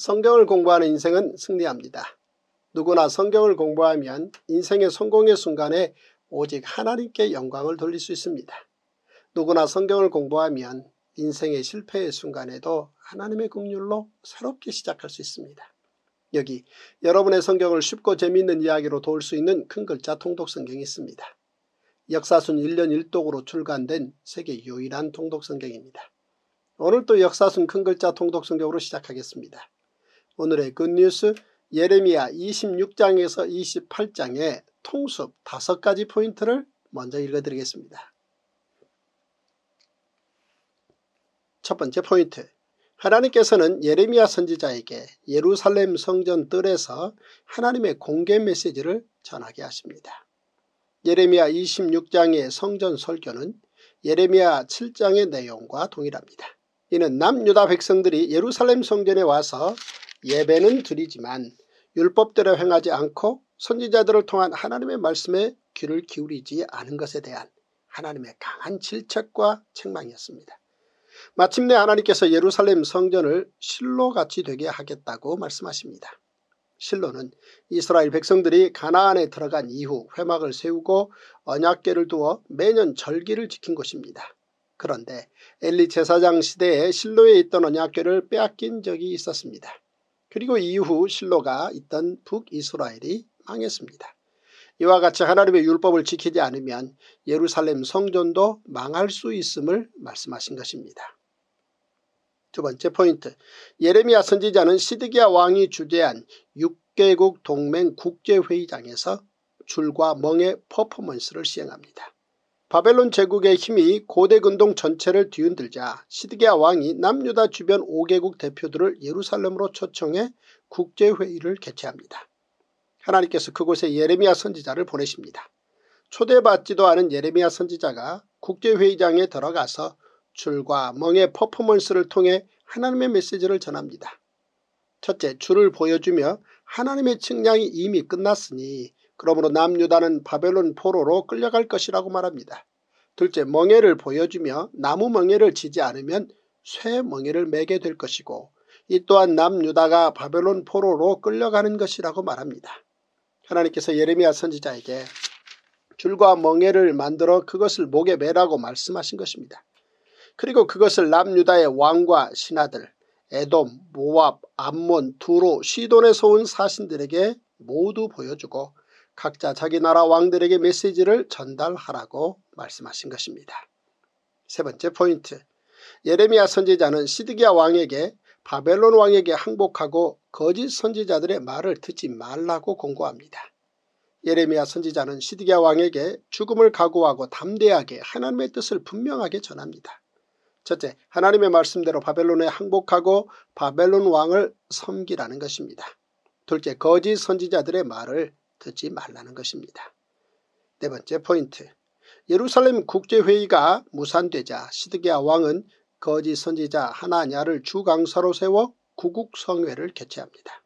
성경을 공부하는 인생은 승리합니다. 누구나 성경을 공부하면 인생의 성공의 순간에 오직 하나님께 영광을 돌릴 수 있습니다. 누구나 성경을 공부하면 인생의 실패의 순간에도 하나님의 국률로 새롭게 시작할 수 있습니다. 여기 여러분의 성경을 쉽고 재미있는 이야기로 도울 수 있는 큰 글자 통독 성경이 있습니다. 역사순 1년 1독으로 출간된 세계 유일한 통독 성경입니다. 오늘 또 역사순 큰 글자 통독 성경으로 시작하겠습니다. 오늘의 굿뉴스 예레미야 26장에서 28장의 통습 5가지 포인트를 먼저 읽어드리겠습니다. 첫 번째 포인트 하나님께서는 예레미야 선지자에게 예루살렘 성전 뜰에서 하나님의 공개 메시지를 전하게 하십니다. 예레미야 26장의 성전 설교는 예레미야 7장의 내용과 동일합니다. 이는 남유다 백성들이 예루살렘 성전에 와서 예배는 드리지만 율법대로 행하지 않고 선지자들을 통한 하나님의 말씀에 귀를 기울이지 않은 것에 대한 하나님의 강한 질책과 책망이었습니다. 마침내 하나님께서 예루살렘 성전을 실로같이 되게 하겠다고 말씀하십니다. 실로는 이스라엘 백성들이 가나안에 들어간 이후 회막을 세우고 언약궤를 두어 매년 절기를 지킨 곳입니다. 그런데 엘리 제사장 시대에 실로에 있던 언약궤를 빼앗긴 적이 있었습니다. 그리고 이후 실로가 있던 북이스라엘이 망했습니다. 이와 같이 하나님의 율법을 지키지 않으면 예루살렘 성전도 망할 수 있음을 말씀하신 것입니다. 두 번째 포인트 예레미야 선지자는 시드기야 왕이 주재한 6개국 동맹 국제회의장에서 줄과 멍의 퍼포먼스를 시행합니다. 바벨론 제국의 힘이 고대 근동 전체를 뒤흔들자 시드기야 왕이 남유다 주변 5개국 대표들을 예루살렘으로 초청해 국제회의를 개최합니다. 하나님께서 그곳에 예레미야 선지자를 보내십니다. 초대받지도 않은 예레미야 선지자가 국제회의장에 들어가서 줄과 멍의 퍼포먼스를 통해 하나님의 메시지를 전합니다. 첫째 줄을 보여주며 하나님의 측량이 이미 끝났으니 그러므로 남유다는 바벨론 포로로 끌려갈 것이라고 말합니다. 둘째 멍에를 보여주며 나무 멍에를 지지 않으면 쇠 멍에를 매게 될 것이고 이 또한 남유다가 바벨론 포로로 끌려가는 것이라고 말합니다. 하나님께서 예레미야 선지자에게 줄과 멍에를 만들어 그것을 목에 매라고 말씀하신 것입니다. 그리고 그것을 남유다의 왕과 신하들 에돔, 모압, 암몬, 두로, 시돈에서 온 사신들에게 모두 보여주고 각자 자기 나라 왕들에게 메시지를 전달하라고 말씀하신 것입니다. 세 번째 포인트 예레미야 선지자는 시드기야 왕에게 바벨론 왕에게 항복하고 거짓 선지자들의 말을 듣지 말라고 공고합니다. 예레미야 선지자는 시드기야 왕에게 죽음을 각오하고 담대하게 하나님의 뜻을 분명하게 전합니다. 첫째 하나님의 말씀대로 바벨론에 항복하고 바벨론 왕을 섬기라는 것입니다. 둘째 거짓 선지자들의 말을 듣지 말라는 것입니다. 네 번째 포인트 예루살렘 국제회의가 무산되자 시드기야 왕은 거짓 선지자 하나냐를 주강사로 세워 구국성회를 개최합니다.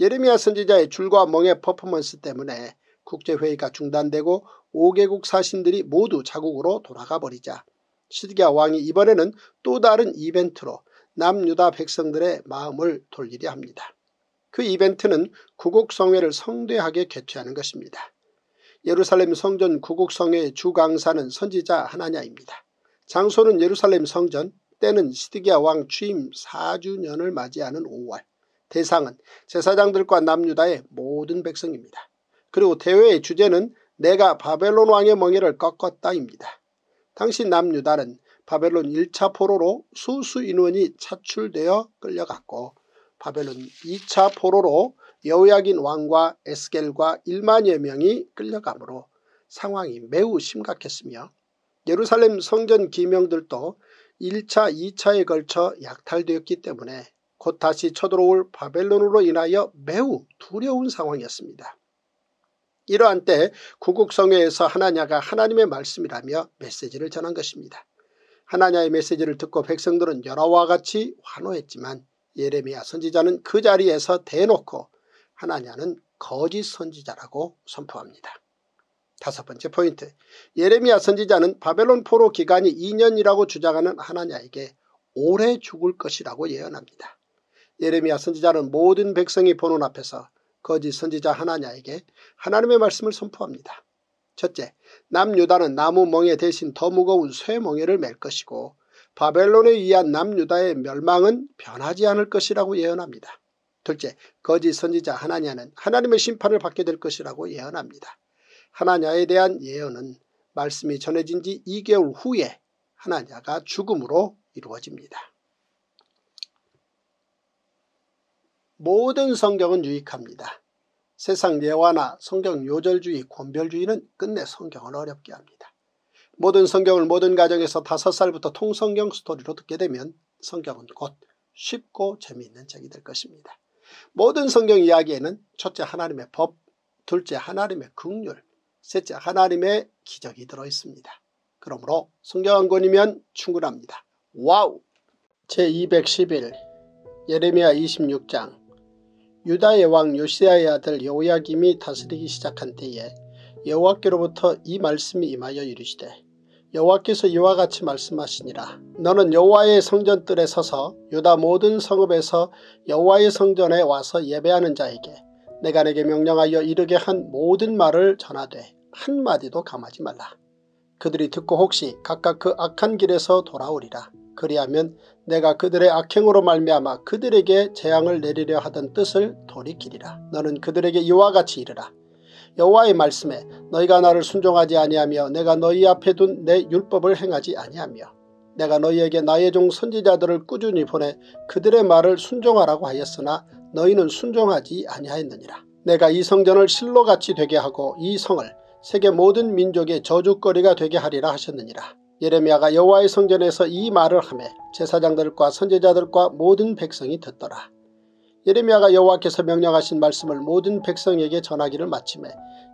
예레미야 선지자의 줄과 멍의 퍼포먼스 때문에 국제회의가 중단되고 5개국 사신들이 모두 자국으로 돌아가 버리자 시드기야 왕이 이번에는 또 다른 이벤트로 남유다 백성들의 마음을 돌리려 합니다. 그 이벤트는 구국성회를 성대하게 개최하는 것입니다. 예루살렘 성전 구국성회의 주강사는 선지자 하나냐입니다. 장소는 예루살렘 성전, 때는 시드기야 왕 취임 4주년을 맞이하는 5월, 대상은 제사장들과 남유다의 모든 백성입니다. 그리고 대회의 주제는 내가 바벨론 왕의 멍에를 꺾었다입니다. 당시 남유다는 바벨론 1차 포로로 수수 인원이 차출되어 끌려갔고 바벨론 2차 포로로 여호야긴 왕과 에스겔과 1만여 명이 끌려가므로 상황이 매우 심각했으며 예루살렘 성전 기명들도 1차 2차에 걸쳐 약탈되었기 때문에 곧 다시 쳐들어올 바벨론으로 인하여 매우 두려운 상황이었습니다. 이러한 때 구국성회에서 하나냐가 하나님의 말씀이라며 메시지를 전한 것입니다. 하나냐의 메시지를 듣고 백성들은 여러와 같이 환호했지만 예레미야 선지자는 그 자리에서 대놓고 하나냐는 거짓 선지자라고 선포합니다. 다섯 번째 포인트 예레미야 선지자는 바벨론 포로 기간이 2년이라고 주장하는 하나냐에게 오래 죽을 것이라고 예언합니다. 예레미야 선지자는 모든 백성이 보는 앞에서 거짓 선지자 하나냐에게 하나님의 말씀을 선포합니다. 첫째, 남유다는 나무 멍에 대신 더 무거운 쇠 멍에를 맬 것이고 바벨론에 의한 남유다의 멸망은 변하지 않을 것이라고 예언합니다. 둘째, 거짓 선지자 하나냐는 하나님의 심판을 받게 될 것이라고 예언합니다. 하나냐에 대한 예언은 말씀이 전해진 지 2개월 후에 하나냐가 죽음으로 이루어집니다. 모든 성경은 유익합니다. 세상 예화나 성경 요절주의, 권별주의는 끝내 성경을 어렵게 합니다. 모든 성경을 모든 가정에서 다섯 살부터 통성경 스토리로 듣게 되면 성경은 곧 쉽고 재미있는 책이 될 것입니다. 모든 성경 이야기에는 첫째 하나님의 법, 둘째 하나님의 극률, 셋째 하나님의 기적이 들어있습니다. 그러므로 성경 한 권이면 충분합니다. 와우! 제211 예레미야 26장 유다의 왕 요시아의 아들 여호야김이 다스리기 시작한 때에 여호와께로부터 이 말씀이 임하여 이르시되 여호와께서 이와 같이 말씀하시니라. 너는 여호와의 성전뜰에 서서 유다 모든 성읍에서 여호와의 성전에 와서 예배하는 자에게 내가 네게 명령하여 이르게 한 모든 말을 전하되 한마디도 감하지 말라. 그들이 듣고 혹시 각각 그 악한 길에서 돌아오리라. 그리하면 내가 그들의 악행으로 말미암아 그들에게 재앙을 내리려 하던 뜻을 돌이키리라. 너는 그들에게 이와 같이 이르라. 여호와의 말씀에 너희가 나를 순종하지 아니하며 내가 너희 앞에 둔 내 율법을 행하지 아니하며 내가 너희에게 나의 종 선지자들을 꾸준히 보내 그들의 말을 순종하라고 하였으나 너희는 순종하지 아니하였느니라. 내가 이 성전을 실로같이 되게 하고 이 성을 세계 모든 민족의 저주거리가 되게 하리라 하셨느니라. 예레미야가 여호와의 성전에서 이 말을 하매 제사장들과 선제자들과 모든 백성이 듣더라. 예레미야가 여호와께서 명령하신 말씀을 모든 백성에게 전하기를 마침에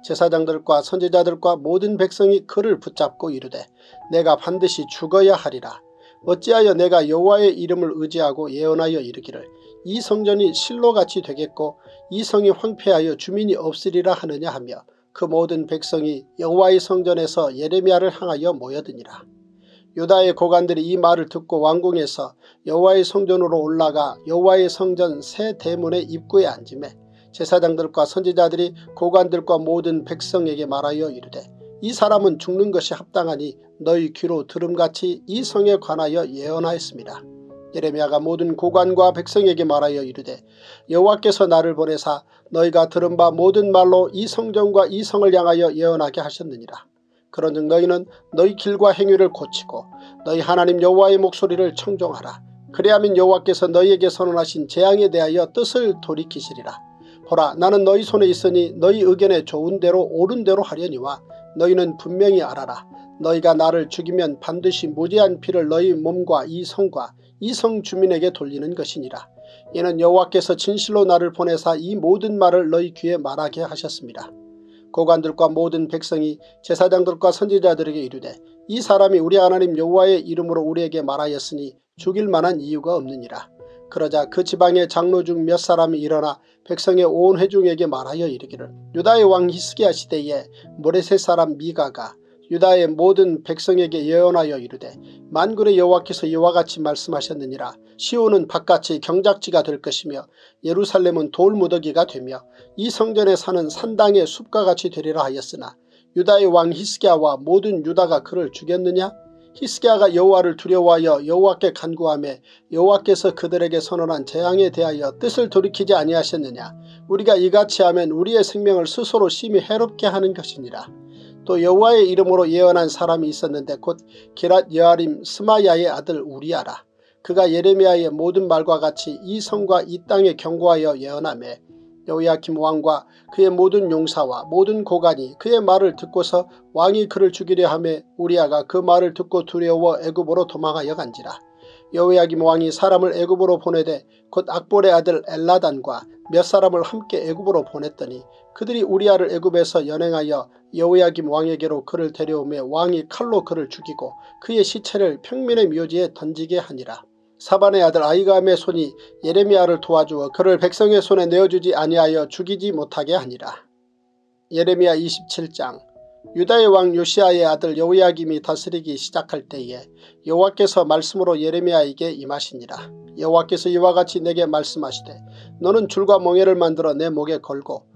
제사장들과 선제자들과 모든 백성이 그를 붙잡고 이르되 내가 반드시 죽어야 하리라. 어찌하여 내가 여호와의 이름을 의지하고 예언하여 이르기를 이 성전이 실로같이 되겠고 이 성이 황폐하여 주민이 없으리라 하느냐 하며 그 모든 백성이 여호와의 성전에서 예레미야를 향하여 모여드니라. 유다의 고관들이 이 말을 듣고 왕궁에서 여호와의 성전으로 올라가 여호와의 성전 새 대문의 입구에 앉음에 제사장들과 선지자들이 고관들과 모든 백성에게 말하여 이르되 이 사람은 죽는 것이 합당하니 너희 귀로 들음같이 이 성에 관하여 예언하였습니다. 예레미야가 모든 고관과 백성에게 말하여 이르되 여호와께서 나를 보내사 너희가 들은 바 모든 말로 이 성전과 이 성을 향하여 예언하게 하셨느니라. 그런즉 너희는 너희 길과 행위를 고치고 너희 하나님 여호와의 목소리를 청종하라. 그리하면 여호와께서 너희에게 선언하신 재앙에 대하여 뜻을 돌이키시리라. 보라 나는 너희 손에 있으니 너희 의견에 좋은 대로 옳은 대로 하려니와 너희는 분명히 알아라. 너희가 나를 죽이면 반드시 무지한 피를 너희 몸과 이 성과 이 성 주민에게 돌리는 것이니라. 이는 여호와께서 진실로 나를 보내사 이 모든 말을 너희 귀에 말하게 하셨습니다. 고관들과 모든 백성이 제사장들과 선지자들에게 이르되 이 사람이 우리 하나님 여호와의 이름으로 우리에게 말하였으니 죽일 만한 이유가 없느니라. 그러자 그 지방의 장로 중 몇 사람이 일어나 백성의 온 회중에게 말하여 이르기를 유다의 왕 히스기야 시대에 모레셋 사람 미가가 유다의 모든 백성에게 예언하여 이르되 만군의 여호와께서 이와 같이 말씀하셨느니라 시온은 바깥이 경작지가 될 것이며 예루살렘은 돌무더기가 되며 이 성전에 사는 산당의 숲과 같이 되리라 하였으나 유다의 왕 히스기야와 모든 유다가 그를 죽였느냐 히스기야가 여호와를 두려워하여 여호와께 간구하며 여호와께서 그들에게 선언한 재앙에 대하여 뜻을 돌이키지 아니하셨느냐 우리가 이같이 하면 우리의 생명을 스스로 심히 해롭게 하는 것이니라. 또 여호와의 이름으로 예언한 사람이 있었는데 곧 게랏 여아림 스마야의 아들 우리아라. 그가 예레미야의 모든 말과 같이 이 성과 이 땅에 경고하여 예언하매 여호야킴 왕과 그의 모든 용사와 모든 고관이 그의 말을 듣고서 왕이 그를 죽이려 하매 우리아가 그 말을 듣고 두려워 애굽으로 도망하여 간지라. 여호야김 왕이 사람을 애굽으로 보내되 곧 악볼의 아들 엘라단과 몇 사람을 함께 애굽으로 보냈더니 그들이 우리아를 애굽에서 연행하여 여호야김 왕에게로 그를 데려오며 왕이 칼로 그를 죽이고 그의 시체를 평민의 묘지에 던지게 하니라. 사반의 아들 아이감의 손이 예레미야를 도와주어 그를 백성의 손에 내어주지 아니하여 죽이지 못하게 하니라. 예레미야 27장 유다의 왕 요시아의 아들 여호야김이 다스리기 시작할 때에 여호와께서 말씀으로 예레미야에게 임하시니라. 여호와께서 이와 같이 내게 말씀하시되 너는 줄과 멍에를 만들어 내 목에 걸고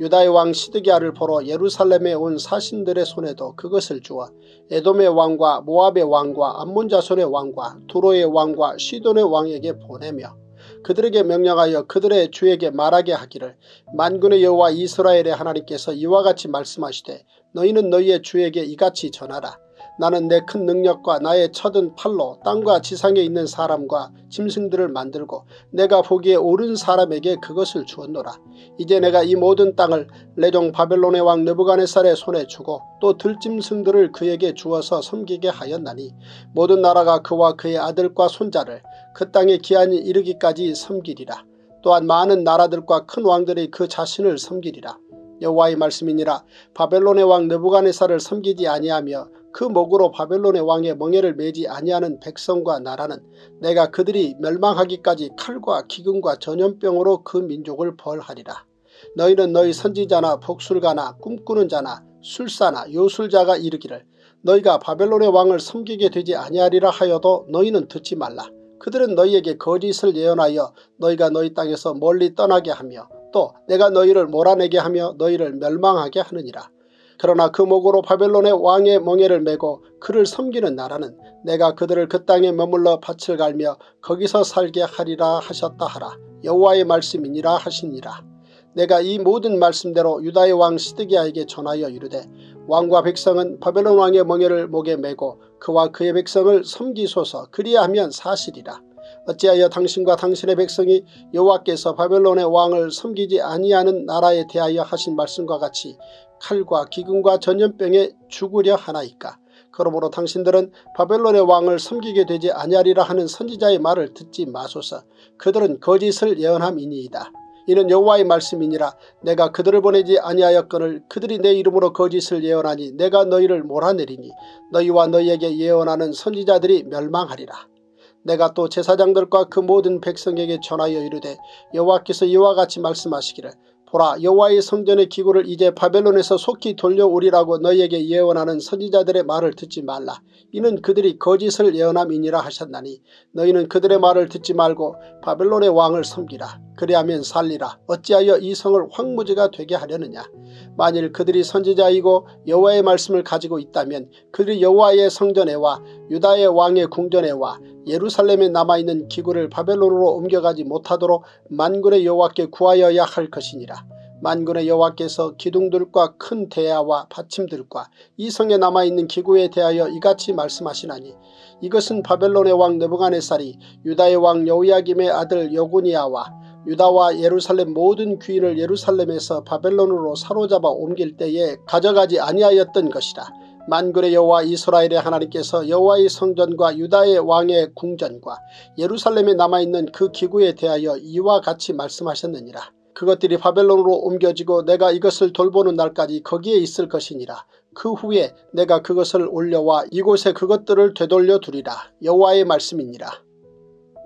유다의 왕 시드기야를 보러 예루살렘에 온 사신들의 손에도 그것을 주어 에돔의 왕과 모압의 왕과 암몬 자손의 왕과 두로의 왕과 시돈의 왕에게 보내며 그들에게 명령하여 그들의 주에게 말하게 하기를 만군의 여호와 이스라엘의 하나님께서 이와 같이 말씀하시되 너희는 너희의 주에게 이같이 전하라. 나는 내 큰 능력과 나의 쳐든 팔로 땅과 지상에 있는 사람과 짐승들을 만들고 내가 보기에 옳은 사람에게 그것을 주었노라. 이제 내가 이 모든 땅을 레종 바벨론의 왕 느부갓네살의 손에 주고 또 들짐승들을 그에게 주어서 섬기게 하였나니 모든 나라가 그와 그의 아들과 손자를 그 땅에 기한이 이르기까지 섬기리라. 또한 많은 나라들과 큰 왕들이 그 자신을 섬기리라. 여호와의 말씀이니라 바벨론의 왕 느부갓네살을 섬기지 아니하며 그 목으로 바벨론의 왕의 멍에를 매지 아니하는 백성과 나라는 내가 그들이 멸망하기까지 칼과 기근과 전염병으로 그 민족을 벌하리라. 너희는 너희 선지자나 복술가나 꿈꾸는 자나 술사나 요술자가 이르기를 너희가 바벨론의 왕을 섬기게 되지 아니하리라 하여도 너희는 듣지 말라. 그들은 너희에게 거짓을 예언하여 너희가 너희 땅에서 멀리 떠나게 하며 또 내가 너희를 몰아내게 하며 너희를 멸망하게 하느니라. 그러나 그 목으로 바벨론의 왕의 멍에를 메고 그를 섬기는 나라는 내가 그들을 그 땅에 머물러 밭을 갈며 거기서 살게 하리라 하셨다 하라. 여호와의 말씀이니라 하시니라. 내가 이 모든 말씀대로 유다의 왕 시드기야에게 전하여 이르되 왕과 백성은 바벨론 왕의 멍에를 목에 메고 그와 그의 백성을 섬기소서 그리하면 사실이라. 어찌하여 당신과 당신의 백성이 여호와께서 바벨론의 왕을 섬기지 아니하는 나라에 대하여 하신 말씀과 같이 칼과 기근과 전염병에 죽으려 하나이까. 그러므로 당신들은 바벨론의 왕을 섬기게 되지 아니하리라 하는 선지자의 말을 듣지 마소서. 그들은 거짓을 예언함이니이다. 이는 여호와의 말씀이니라 내가 그들을 보내지 아니하였거늘 그들이 내 이름으로 거짓을 예언하니 내가 너희를 몰아내리니 너희와 너희에게 예언하는 선지자들이 멸망하리라. 내가 또 제사장들과 그 모든 백성에게 전하여 이르되 여호와께서 이와 같이 말씀하시기를 보라 여호와의 성전의 기구를 이제 바벨론에서 속히 돌려오리라고 너희에게 예언하는 선지자들의 말을 듣지 말라. 이는 그들이 거짓을 예언함이니라 하셨나니 너희는 그들의 말을 듣지 말고 바벨론의 왕을 섬기라. 그리하면 살리라. 어찌하여 이 성을 황무지가 되게 하려느냐. 만일 그들이 선지자이고 여호와의 말씀을 가지고 있다면 그들이 여호와의 성전에와 유다의 왕의 궁전에와 예루살렘에 남아있는 기구를 바벨론으로 옮겨가지 못하도록 만군의 여호와께 구하여야 할 것이니라. 만군의 여호와께서 기둥들과 큰 대야와 받침들과 이 성에 남아있는 기구에 대하여 이같이 말씀하시나니 이것은 바벨론의 왕 느부갓네살이 유다의 왕 여호야김의 아들 여고니아와 유다와 예루살렘 모든 귀인을 예루살렘에서 바벨론으로 사로잡아 옮길 때에 가져가지 아니하였던 것이라. 만군의 여호와 이스라엘의 하나님께서 여호와의 성전과 유다의 왕의 궁전과 예루살렘에 남아있는 그 기구에 대하여 이와 같이 말씀하셨느니라. 그것들이 바벨론으로 옮겨지고 내가 이것을 돌보는 날까지 거기에 있을 것이니라. 그 후에 내가 그것을 올려와 이곳에 그것들을 되돌려 두리라. 여호와의 말씀이니라.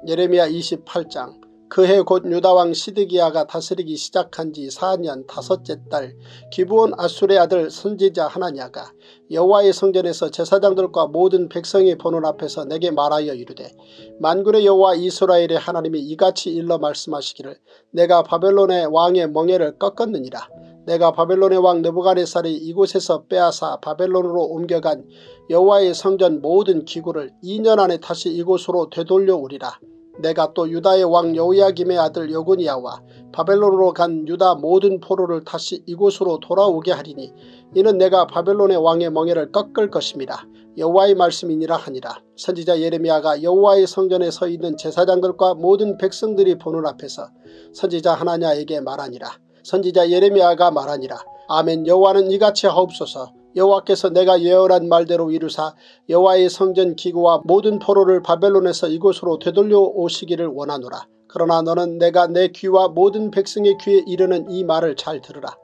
예레미야 28장 그해 곧 유다왕 시드기야가 다스리기 시작한 지 4년 다섯째 달 기부온 아술의 아들 선지자 하나냐가 여호와의 성전에서 제사장들과 모든 백성의 보는 앞에서 내게 말하여 이르되 만군의 여호와 이스라엘의 하나님이 이같이 일러 말씀하시기를 내가 바벨론의 왕의 멍에를 꺾었느니라. 내가 바벨론의 왕 느부갓네살이 이곳에서 빼앗아 바벨론으로 옮겨간 여호와의 성전 모든 기구를 2년 안에 다시 이곳으로 되돌려 오리라. 내가 또 유다의 왕 여호야김의 아들 여고니아와 바벨론으로 간 유다 모든 포로를 다시 이곳으로 돌아오게 하리니 이는 내가 바벨론의 왕의 멍에를 꺾을 것입니다. 여호와의 말씀이니라 하니라. 선지자 예레미야가 여호와의 성전에 서 있는 제사장들과 모든 백성들이 보는 앞에서 선지자 하나냐에게 말하니라. 선지자 예레미야가 말하니라. 아멘 여호와는 이같이 하옵소서 여호와께서 내가 예언한 말대로 이루사 여호와의 성전 기구와 모든 포로를 바벨론에서 이곳으로 되돌려 오시기를 원하노라. 그러나 너는 내가 내 귀와 모든 백성의 귀에 이르는 이 말을 잘 들으라.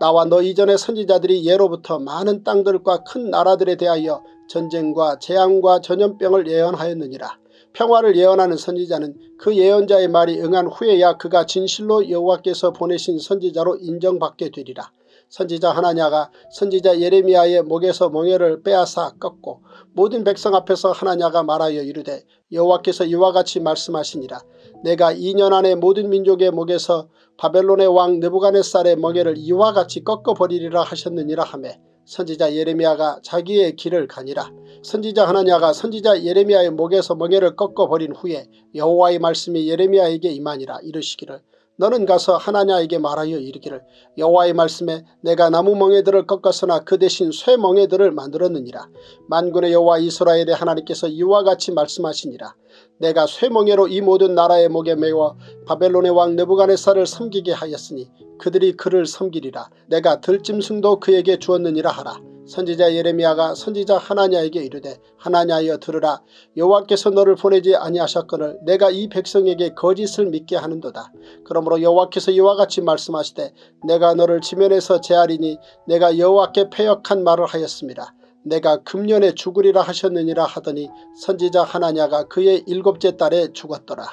나와 너 이전의 선지자들이 예로부터 많은 땅들과 큰 나라들에 대하여 전쟁과 재앙과 전염병을 예언하였느니라. 평화를 예언하는 선지자는 그 예언자의 말이 응한 후에야 그가 진실로 여호와께서 보내신 선지자로 인정받게 되리라. 선지자 하나냐가 선지자 예레미야의 목에서 멍에를 빼앗아 꺾고 모든 백성 앞에서 하나냐가 말하여 이르되 여호와께서 이와 같이 말씀하시니라 내가 2년 안에 모든 민족의 목에서 바벨론의 왕 느부갓네살의 멍에를 이와 같이 꺾어버리리라 하셨느니라 하매 선지자 예레미야가 자기의 길을 가니라. 선지자 하나냐가 선지자 예레미야의 목에서 멍에를 꺾어버린 후에 여호와의 말씀이 예레미야에게 임하니라 이르시기를 너는 가서 하나냐에게 말하여 이르기를 여호와의 말씀에 내가 나무 멍에들을 꺾었으나 그 대신 쇠 멍에들을 만들었느니라. 만군의 여호와 이스라엘의 하나님께서 이와 같이 말씀하시니라. 내가 쇠멍에로 이 모든 나라의 목에 메워 바벨론의 왕 느부갓네살을 섬기게 하였으니 그들이 그를 섬기리라. 내가 들짐승도 그에게 주었느니라 하라. 선지자 예레미야가 선지자 하나냐에게 이르되 하나냐여 들으라 여호와께서 너를 보내지 아니하셨거늘 내가 이 백성에게 거짓을 믿게 하는도다. 그러므로 여호와께서 이와 같이 말씀하시되 내가 너를 지면에서 제하리니 내가 여호와께 패역한 말을 하였습니다. 내가 금년에 죽으리라 하셨느니라 하더니 선지자 하나냐가 그의 일곱째 딸에 죽었더라.